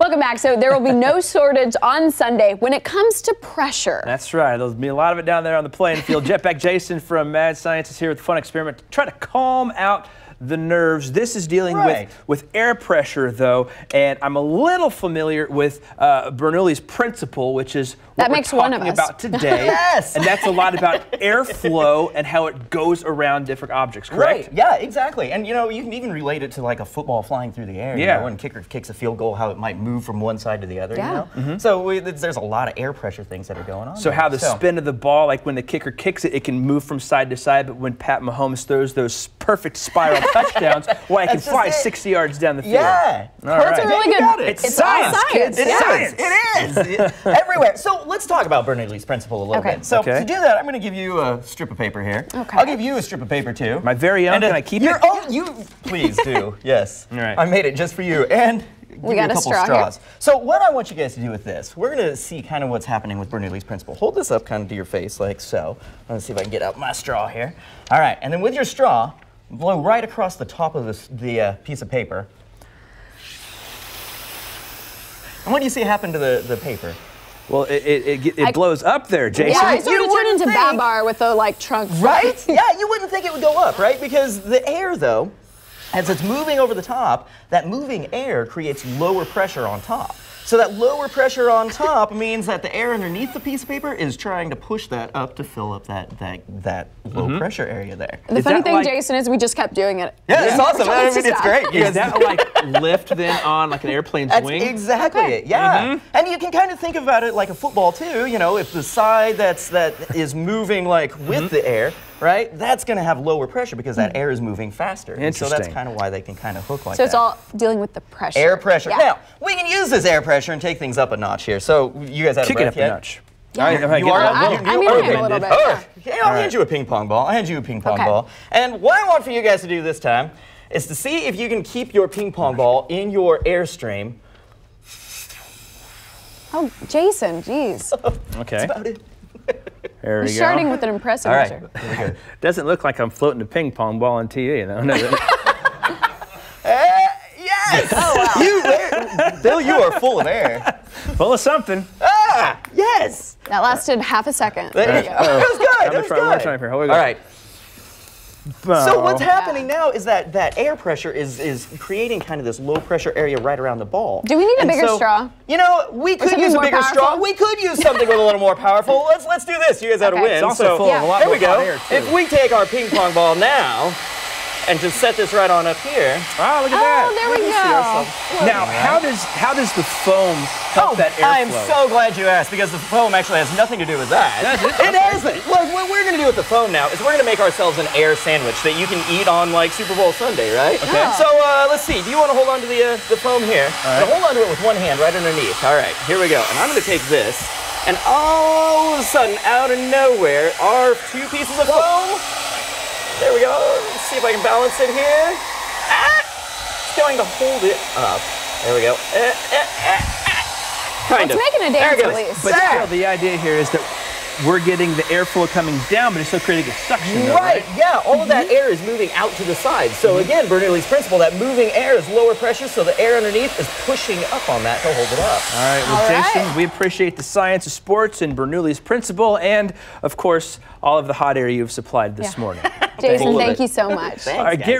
Welcome back. So there will be no shortage on Sunday when it comes to pressure. That's right. There'll be a lot of it down there on the playing field. Jetpack Jason from Mad Science is here with the fun experiment to try to calm out the nerves. This is dealing Right. with, with air pressure, though, and I'm a little familiar with uh, Bernoulli's principle, which is what That we're makes one of us. about today. Yes. And that's a lot about airflow and how it goes around different objects, correct? Right. Yeah, exactly. And you know, you can even relate it to like a football flying through the air. You Yeah. know, when kicker kicks a field goal, how it might move from one side to the other. Yeah. You know? So we, there's a lot of air pressure things that are going on. So there. how the spin of the ball, like when the kicker kicks it, it can move from side to side, but when Pat Mahomes throws those perfect spiral touchdowns, why it can fly it. 60 yards down the field. Yeah. All That's a really You good. got it. It's It's science, science. kids. It's yeah. science. It is. Everywhere. So let's talk about Bernoulli's principle a little Okay. bit. So Okay. to do that, I'm going to give you a strip of paper here. Okay. I'll give you a strip of paper too. My very own. And, uh, Can I keep your it? own. You please do. yes. All right. I made it just for you. And. give you got a couple straw here. straws. So what I want you guys to do with this, we're going to see kind of what's happening with Bernoulli's principle. Hold this up kind of to your face like so. I'm going to see if I can get out my straw here. All right, and then with your straw, blow right across the top of this, the uh, piece of paper. And what do you see happen to the, the paper? Well, it, it, it, it I- blows up there, Jason. Yeah, I You sort of turned wouldn't into think- Babar with the like trunk. Right? yeah, you wouldn't think it would go up, right? Because the air, though, as it's moving over the top, that moving air creates lower pressure on top. So that lower pressure on top means that the air underneath the piece of paper is trying to push that up to fill up that that that low mm-hmm. pressure area there. The Is funny thing, like- Jason, is we just kept doing it. Yeah, it's awesome. I mean, it's great. You Is that like lift then on like an airplane's That's wing? exactly Okay. it. Yeah, mm-hmm. and you can kind of think about it like a football too. You know, if the side that's that is moving like with mm-hmm. the air, right? That's going to have lower pressure because that hmm. air is moving faster. And so that's kind of why they can kind of hook like So that. So it's all dealing with the pressure. air pressure. Yeah. Now we can use this air pressure and take things up a notch here. So you guys out Kick of it breath up a notch. Yeah. All right, am I You are a up? little- I- I'm You- getting okay. a little bit. All yeah. I'll hand you a ping pong ball. I'll hand you a ping pong Okay. ball. And what I want for you guys to do this time is to see if you can keep your ping pong ball in your airstream. Oh, Jason, jeez. Okay. That's About it. There we You're go. starting with an impressive All right. measure. Here we go. Doesn't look like I'm floating a ping pong ball on TV, though. No, no. Eh, yes! Oh, You, Bill, you are full of air. Full of something. Ah, yes! That lasted half a second. There you go. That was good. I'm That gonna was try one more good. time here. Here we go. All right. So what's happening now is that that air pressure is is creating kind of this low pressure area right around the ball. Do we need a bigger so, straw? You know, we could use a more bigger straw. We could use something with a little more powerful. Let's let's do this. You guys had a win. It's also so full of a lot there more we go. air, too. If we take our ping pong ball now and just set this right on up here. Oh, look at Oh, that. Oh, there we see go. Now, how does how does the foam help that airflow? I'm so glad you asked because the foam actually has nothing to do with that. Does it? It doesn't. Look, what we're going to do with the foam now is we're going to make ourselves an air sandwich that you can eat on like Super Bowl Sunday, right? Okay. Oh. So uh, let's see. Do you want to hold on to the uh, the foam here? right. Now hold on to it with one hand right underneath. All right, here we go. And I'm going to take this, and all of a sudden, out of nowhere, are two pieces of foam. There we go. Let's see if I can balance it here. Ah! It's going to hold it up. There we go. Eh, eh, eh, eh. Kind It's of. making a There dance at least. But There. still, the idea here is that we're getting the airflow coming down, but it's still creating a suction. though, Right, yeah, all of that air is moving out to the side. So again, Bernoulli's principle, that moving air is lower pressure, so the air underneath is pushing up on that to hold it up. All right, well, All right. Jason, we appreciate the science of sports and Bernoulli's principle, and of course, all of the hot air you've supplied this Yeah. morning. Jason, Full of thank you so much. Thanks, All right, guys. get